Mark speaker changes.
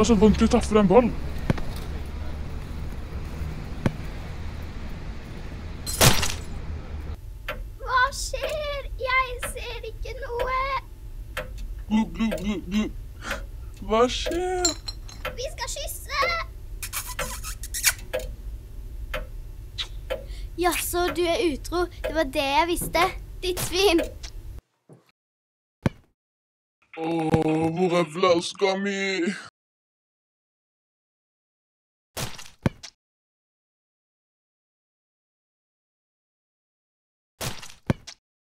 Speaker 1: Det er så vondt å treffe den ballen.
Speaker 2: Hva skjer? Jeg ser ikke noe.
Speaker 1: Glu, glu, glu, glu. Hva skjer?
Speaker 2: Vi skal kysse. Jaså, du er utro. Det var det jeg visste. Ditt svin.
Speaker 1: Åh, hvor er flaska mi?